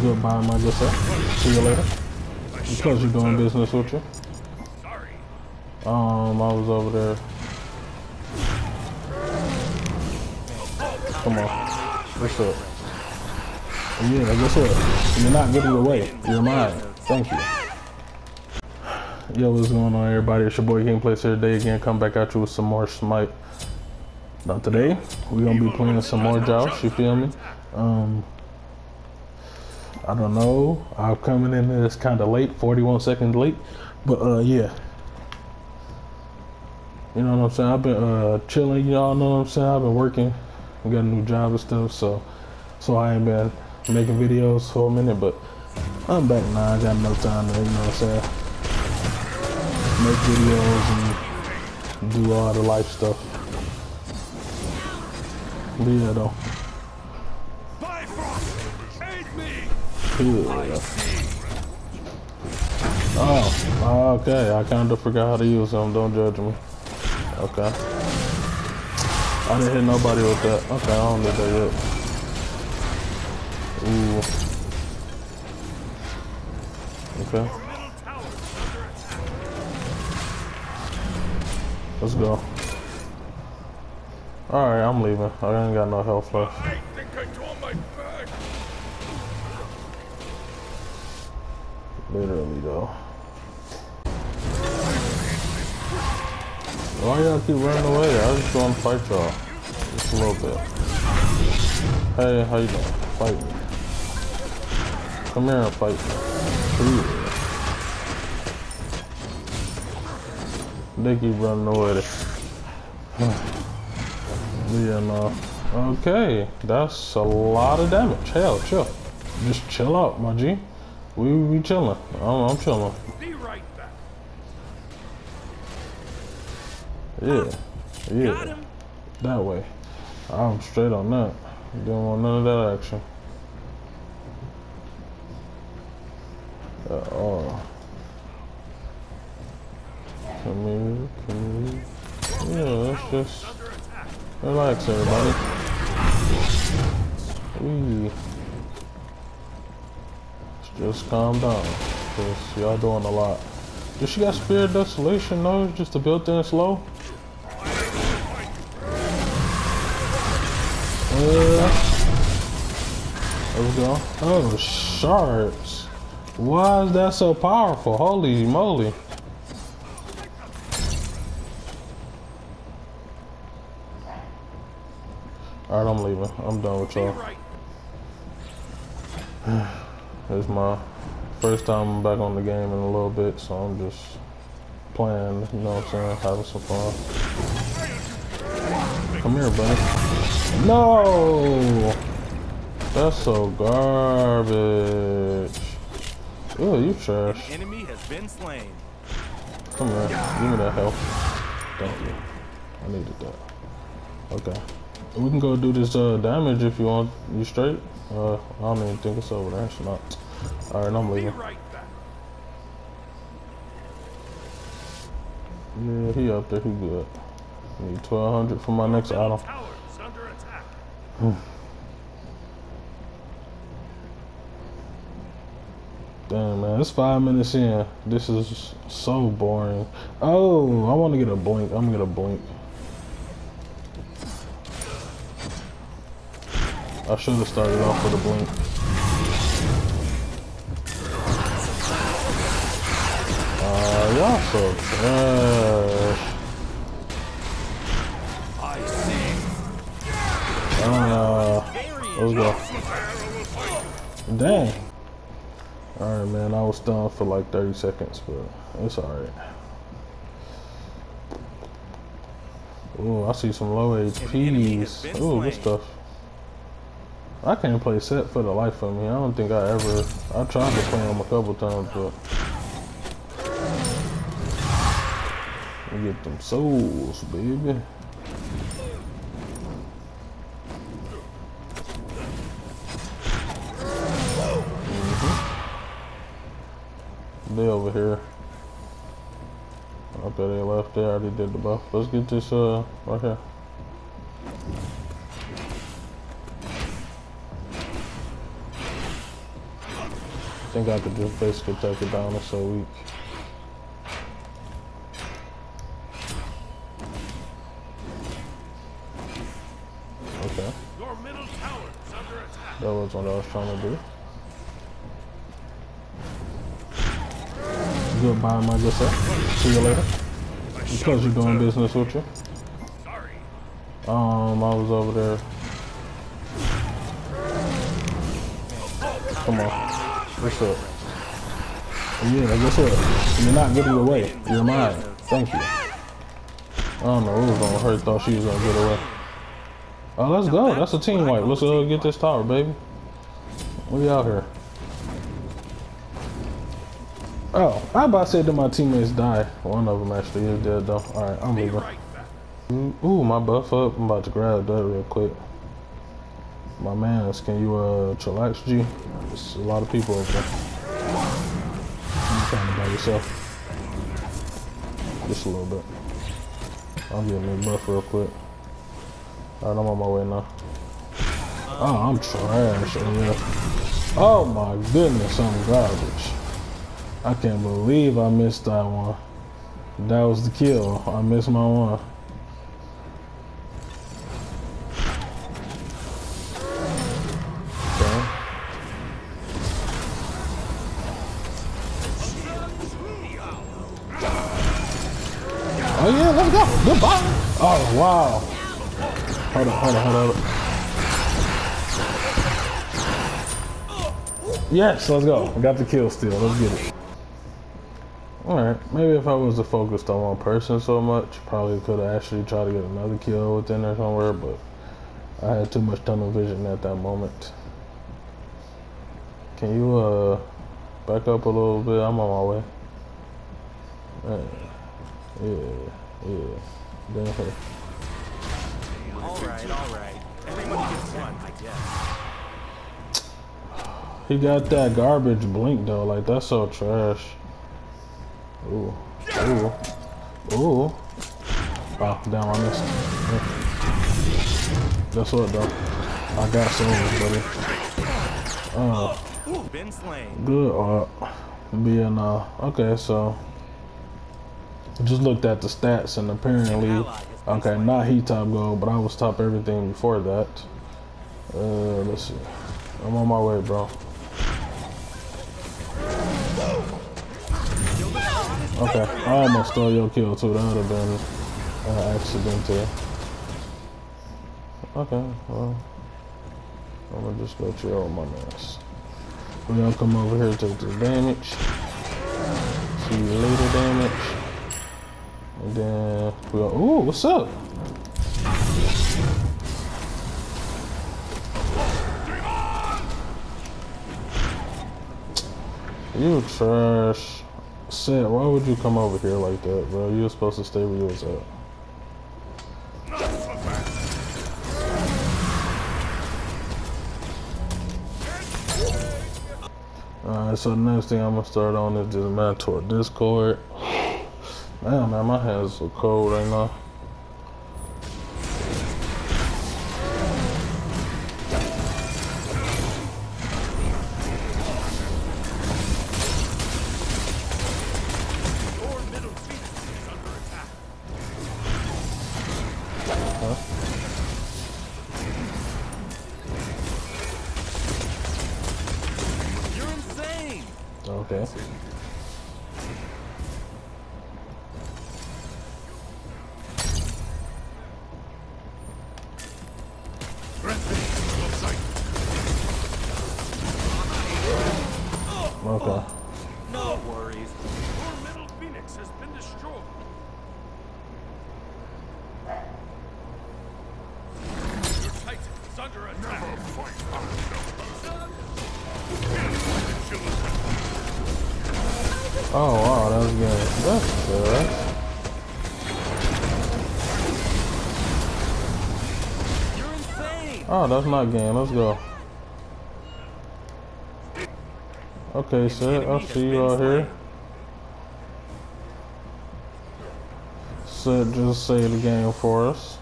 Goodbye, my good sir. See you later. Pleasure doing business with you. Um, I was over there. Come on. What's up? Yeah, guess what? You're not getting away. You're mine. Thank you. Yo, what's going on, everybody? It's your boy King here today again. Come back at you with some more Smite. Now today, we're gonna be playing some more Joust. You feel me? Um, I don't know. I'm coming in this kind of late, 41 seconds late, but uh, yeah. You know what I'm saying? I've been uh chilling. Y'all know what I'm saying? I've been working. I got a new job and stuff, so so I ain't been making videos for a minute, but I'm back now. I got enough time to, you know what I'm saying? Make videos and do all the life stuff. But yeah, though. Yeah. Oh, oh, okay. I kind of forgot how to use them. Don't judge me. Okay. I didn't hit nobody with that. Okay, I don't need that yet. Ooh. Okay. Let's go. Alright, I'm leaving. I ain't got no health left. Literally though. Why y'all keep running away? I just want to fight y'all. Just a little bit. Hey, how you doing? Fight me. Come here and fight me. They keep running away. yeah, no. Okay, that's a lot of damage. Hell, chill. Just chill out, my G. We we chilling. I'm, I'm chilling. Be right back. Yeah, yeah. That way. I'm straight on that. Don't want none of that action. At all. Come here, come here. Yeah, let's just relax, everybody. Easy. Just calm down. Cause y'all doing a lot. Does she got Spirit Desolation though? Just a built-in slow? Uh, there we go. Oh, sharps. Why is that so powerful? Holy moly. Alright, I'm leaving. I'm done with y'all. It's my first time back on the game in a little bit, so I'm just playing, you know what I'm saying, having some fun. Come here, buddy. No! That's so garbage. Ew, you trash. enemy has been slain. Come here, give me that health. Thank you. I needed that. Okay. We can go do this uh, damage if you want. You straight? Uh, I don't even think it's over there. It's not. Alright, I'm leaving. Yeah, he up there. He good. Need 1200 for my next item. Damn, man. It's five minutes in. This is so boring. Oh, I want to get a blink. I'm going to get a blink. I should have started off with a blink. Uh, y'all so trash. Uh, let's go. Dang. Alright, man. I was stunned for like 30 seconds, but it's alright. Ooh, I see some low HPs. Ooh, good stuff. I can't play Set for the life of me. I don't think I ever. I tried to play him a couple times, but get them souls, baby. Mm -hmm. They over here. Okay, they left there. I already did the buff. Let's get this uh right here. Think I could just basically take it down. It's so weak. Okay. Your middle tower is under attack. That was what I was trying to do. Goodbye, my good sir. See you later. Pleasure doing business with you. Um, I was over there. Come on. What's up? Yeah, guess what? You're not getting away. You're mine. Thank you. I don't know who was gonna hurt. Thought she was gonna get away. Oh, let's go. That's a team wipe. Let's uh, get this tower, baby. We out here. Oh, I about to say that my teammates die. One of them actually is dead though. All right, I'm leaving. Ooh, my buff up. I'm about to grab that real quick. My mans, can you uh chillax, G? There's a lot of people over there. You trying to by yourself. Just a little bit. I'll get me buff real quick. Alright, I'm on my way now. Oh, I'm trash. Oh, yeah. Oh my goodness, I'm garbage. I can't believe I missed that one. That was the kill. I missed my one. Oh wow. Hold on, hold on, hold on. Yes, let's go. I got the kill still. Let's get it. Alright, maybe if I was focused on one person so much, probably could have actually tried to get another kill within there somewhere, but I had too much tunnel vision at that moment. Can you uh back up a little bit? I'm on my way. Uh, yeah, yeah. Then her. Alright, alright. Everybody gets one, I guess. He got that garbage blink though, like that's so trash. Ooh, ooh, ooh. Oh, damn, I missed. Guess what though? I got souls, buddy. Oh. Slain. Good art. Being uh okay, so just looked at the stats and apparently okay, not heat top gold, but I was top everything before that. Uh let's see. I'm on my way, bro. Okay, I almost stole your kill too. That would have been uh, accidental. Okay, well, I'm gonna just go chill on my mess. We'll come over here to the damage. See you later, damage. Then we'll. Ooh, what's up? You trash. Set, why would you come over here like that, bro? You were supposed to stay where you was at. Alright, so the next thing I'm gonna start on is this Mantle of Discord. Damn, man, my hands are cold right now. Your Oh wow, that was good. That's good. Oh, that's not game. Let's go. Okay, sir. I'll see you out here. Sid just say the game for us.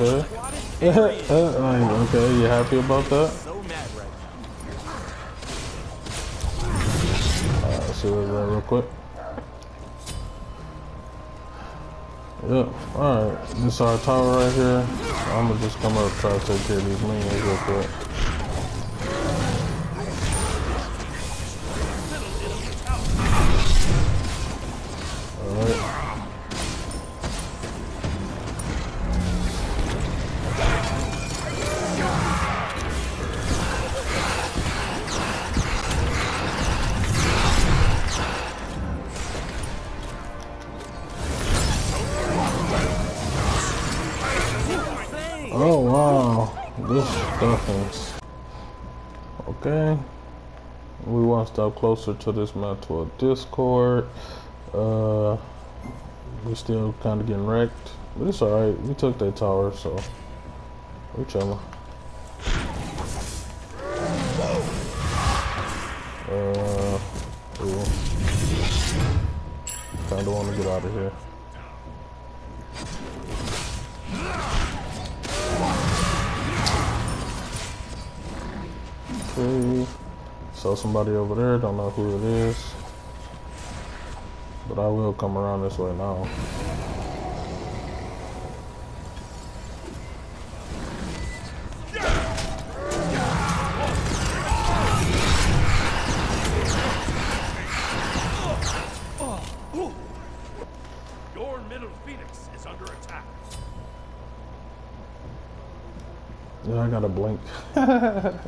Yo, Okay. Oh, like, okay, you happy about that? Alright, let's see what's that real quick. Yep, alright. This is our tower right here. I'm gonna just come up and try to take care of these minions real quick. Okay. We one step closer to this Mantle of Discord. Uh, we still kind of getting wrecked, but it's all right. We took that tower, so we chilling. Uh, kind of want to get out of here. Saw somebody over there, don't know who it is. But I will come around this way now. Your middle phoenix is under attack. Yeah, I gotta blink.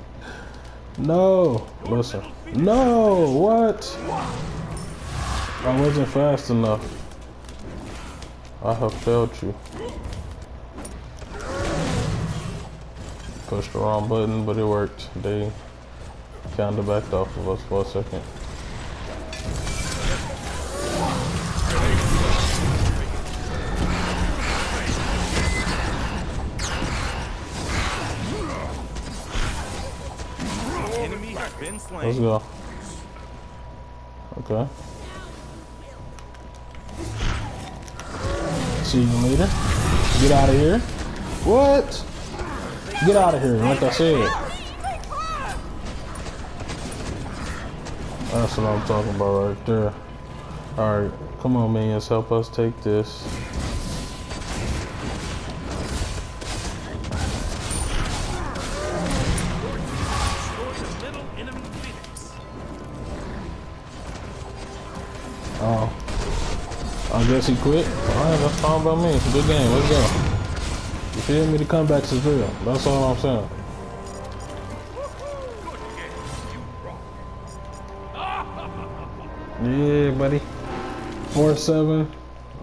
no, listen. No, what? I wasn't fast enough. I have failed you. Pushed the wrong button, but it worked. They kinda backed off of us for a second. Let's go. Okay. See you later. Get out of here. What? Get out of here, like I said. That's what I'm talking about right there. Alright, come on, minions, help us take this. Guess he quit. Alright, that's fine by me. It's a good game, let's go. You feel me? The comebacks is real. That's all I'm saying. Good game. You rock. Yeah, buddy. Four seven.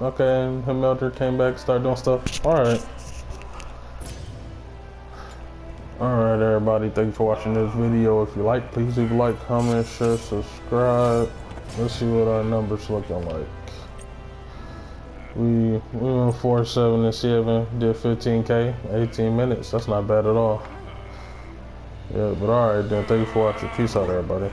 Okay, and him elder came back, started doing stuff. Alright. Alright everybody, thank you for watching this video. If you like, please leave a like, comment, share, subscribe. Let's see what our numbers looking like. We we went four seven and seven, did 15k, 18 minutes. That's not bad at all. Yeah, but alright then, thank you for watching. Peace out everybody.